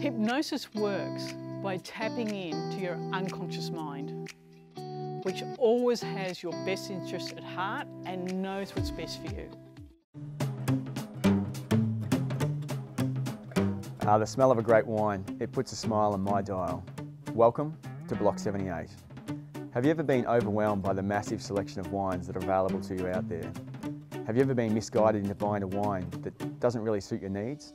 Hypnosis works by tapping into your unconscious mind, which always has your best interests at heart and knows what's best for you. Uh, the smell of a great wine, it puts a smile on my dial. Welcome to Block 78. Have you ever been overwhelmed by the massive selection of wines that are available to you out there? Have you ever been misguided into buying a wine that doesn't really suit your needs?